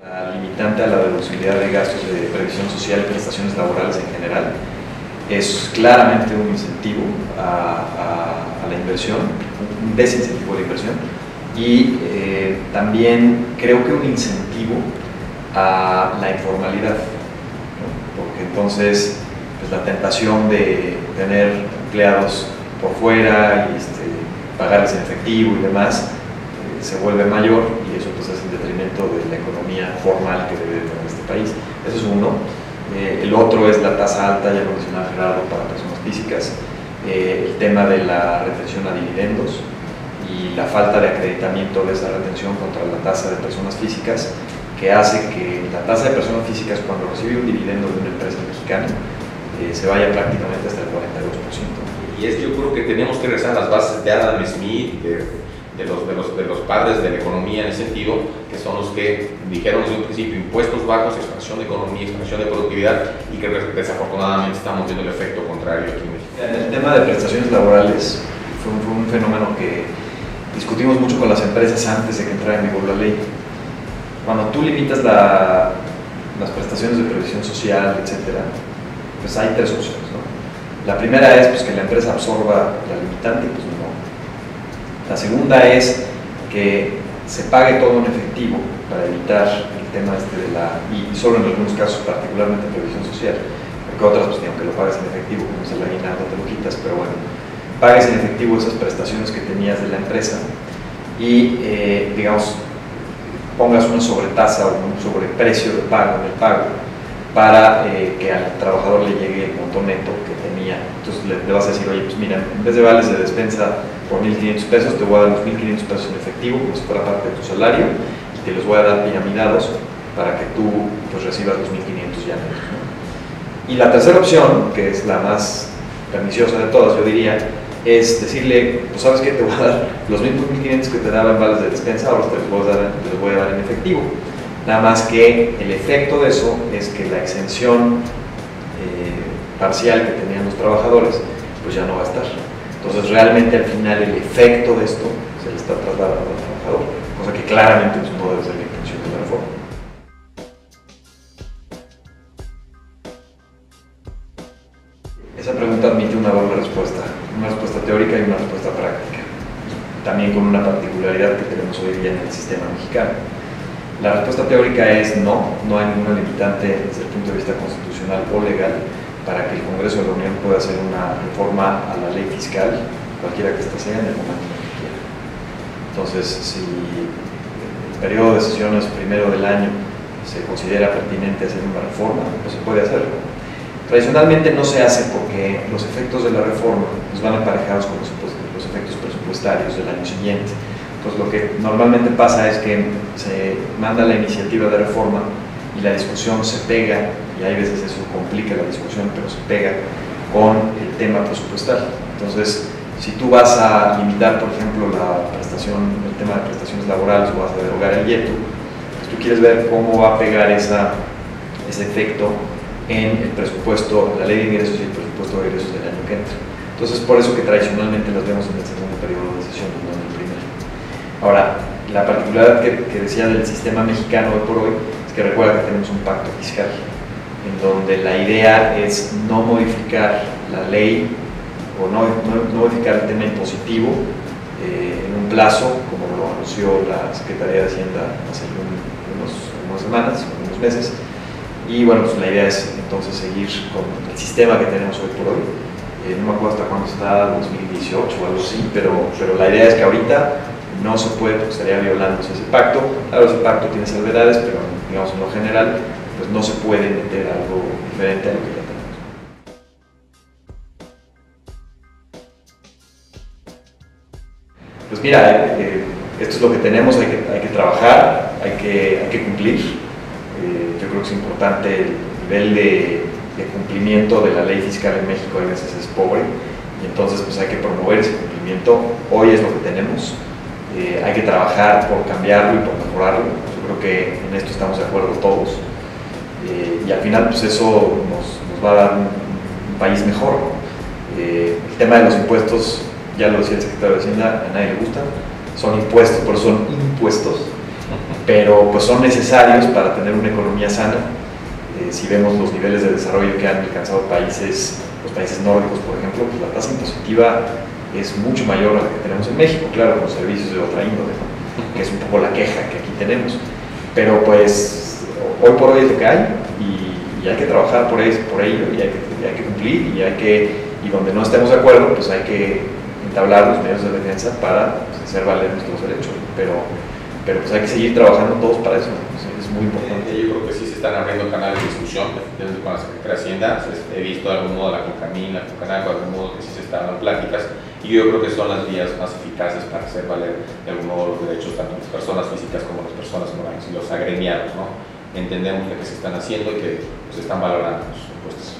La limitante a la deducibilidad de gastos de previsión social y prestaciones laborales en general es claramente un incentivo a, la inversión, un desincentivo a la inversión y eh, también creo que un incentivo a la informalidad, porque entonces pues, la tentación de tener empleados por fuera y este, pagarles en efectivo y demás eh, se vuelve mayor y eso pues, es en detrimento de la economía formal que debe tener este país. Eso es uno. Eh, el otro es la tasa alta, ya lo mencionaba Gerardo, para personas físicas, eh, el tema de la retención a dividendos y la falta de acreditamiento de esa retención contra la tasa de personas físicas, que hace que la tasa de personas físicas cuando recibe un dividendo de una empresa mexicana eh, se vaya prácticamente hasta el 42%. Y es yo creo que tenemos que regresar a las bases de Adam Smith, de, de, los, de, los, de los padres de la economía en ese sentido, que son los que dijeron desde un principio impuestos bajos, expansión de economía, expansión de productividad, y que desafortunadamente estamos viendo el efecto contrario aquí en México. El tema de prestaciones laborales fue un, fue un fenómeno que discutimos mucho con las empresas antes de que entrara en vigor la ley. Cuando tú limitas la, las prestaciones de previsión social, etcétera, pues hay tres opciones. ¿no? La primera es pues, que la empresa absorba la limitante, pues no. La segunda es que se pague todo en efectivo para evitar el tema este de la, y solo en algunos casos particularmente en previsión social, porque otras pues aunque lo pagues en efectivo, como es el aguinaldo te lo quitas, pero bueno, pagues en efectivo esas prestaciones que tenías de la empresa y eh, digamos pongas una sobretasa o un sobreprecio de pago en el pago para eh, que al trabajador le llegue el monto neto que. Entonces le, le, vas a decir, oye, pues mira, en vez de vales de despensa por 1.500 pesos, te voy a dar los 1.500 pesos en efectivo, como si fuera parte de tu salario, y te los voy a dar piramidados para que tú pues, recibas los 1.500 ya. ¿no? Y la tercera opción, que es la más perniciosa de todas, yo diría, es decirle, pues sabes que te voy a dar los mismos 1.500 que te daban vales de despensa, ahora te los voy a dar, te los voy a dar en efectivo. Nada más que el efecto de eso es que la exención eh, parcial que tenían los trabajadores, pues ya no va a estar. Entonces realmente al final el efecto de esto se le está trasladando al trabajador, cosa que claramente pues, no debe ser la intención de la reforma. Esa pregunta admite una doble respuesta, una respuesta teórica y una respuesta práctica, también con una particularidad que tenemos hoy día en el sistema mexicano. La respuesta teórica es no, no hay ninguna limitante desde el punto de vista constitucional o legal para que el Congreso de la Unión pueda hacer una reforma a la ley fiscal, cualquiera que ésta sea, en el momento que quiera. Entonces, si el periodo de sesiones primero del año se considera pertinente hacer una reforma, pues se puede hacer. Tradicionalmente no se hace porque los efectos de la reforma van aparejados con los, los efectos presupuestarios del año siguiente. Pues lo que normalmente pasa es que se manda la iniciativa de reforma y la discusión se pega, y hay veces eso complica la discusión, pero se pega con el tema presupuestal. Entonces, si tú vas a limitar, por ejemplo, la prestación, el tema de prestaciones laborales o vas a derogar el IETU, pues tú quieres ver cómo va a pegar esa, ese efecto en el presupuesto, la ley de ingresos y el presupuesto de ingresos del año que entra. Entonces, por eso que tradicionalmente las vemos en el segundo periodo de sesión, no en el primero. Ahora, la particularidad que, que, decía del sistema mexicano hoy por hoy que recuerda que tenemos un pacto fiscal, en donde la idea es no modificar la ley o no, no, no modificar el tema impositivo eh, en un plazo, como lo anunció la Secretaría de Hacienda hace un, unos, unas semanas, unos meses, y bueno, pues la idea es entonces seguir con el sistema que tenemos hoy por hoy. Eh, no me acuerdo hasta cuándo está, 2018 o algo así, pero, pero la idea es que ahorita no se puede porque estaría violándose ese pacto. Claro, ese pacto tiene salvedades, pero digamos en lo general, pues no se puede meter algo diferente a lo que ya tenemos. Pues mira, eh, esto es lo que tenemos, hay que, hay que trabajar, hay que, hay que cumplir. Eh, yo creo que es importante el nivel de, de, cumplimiento de la ley fiscal en México, a veces es pobre, y entonces pues hay que promover ese cumplimiento. Hoy es lo que tenemos, eh, hay que trabajar por cambiarlo y por mejorarlo. Que en esto estamos de acuerdo todos. Eh, y al final, pues eso nos, va a dar un, país mejor. Eh, el tema de los impuestos, ya lo decía el secretario de Hacienda, a nadie le gusta. Son impuestos, pero son impuestos. pero pues son necesarios para tener una economía sana. Eh, si vemos los niveles de desarrollo que han alcanzado países, los países nórdicos, por ejemplo, pues la tasa impositiva es mucho mayor a la que tenemos en México, claro, los servicios de otra índole, que es un poco la queja que aquí tenemos. Pero pues hoy por hoy es lo que hay y, y hay que trabajar por, eso, por ello y hay que, y hay que cumplir y hay que, y donde no estemos de acuerdo, pues hay que entablar los medios de defensa para pues, hacer valer nuestros derechos. Pero, pero pues hay que seguir trabajando todos para eso, pues, es muy importante. Eh, yo creo que sí se están abriendo canales de discusión con la Secretaría de Hacienda. He visto de algún modo la Concamín, la Concanal, de algún modo que sí se están dando pláticas y yo creo que son las vías más eficaces para hacer valer de algún modo los derechos personas físicas como las personas morales y los agremiados. ¿no? Entendemos lo que se están haciendo y que se pues, están valorando los impuestos.